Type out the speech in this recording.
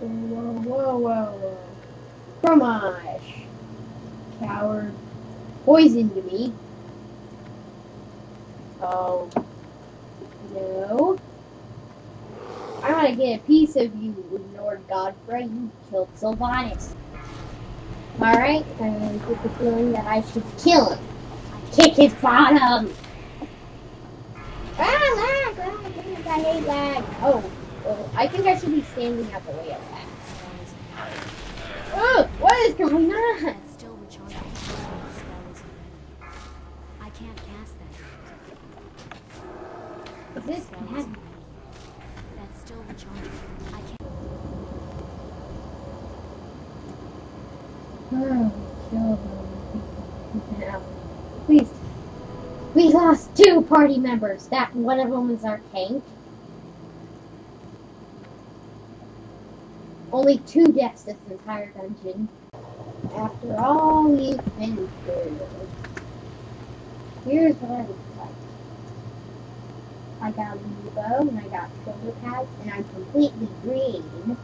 Whoa, whoa, whoa, whoa. Fromage. Coward. Poisoned me. Oh. No. I want to get a piece of you, Lord Godfrey. You killed Sylvanas. Alright, I get the feeling that I should kill him. Kick his bottom! Ah, lag, lag, I hate lag. Oh, oh, I think I should be standing out the way of that. Oh, what is going on? Still recharging. The spell isn't ready. I can't cast that. Is this Spell bad? isn't ready. That's still recharging. I can't. Oh. Now, Please. We lost two party members. That one of them is our tank. Only two deaths this entire dungeon. After all you've been through. Here's what I look like. I got a new bow and I got shoulder pads and I'm completely green.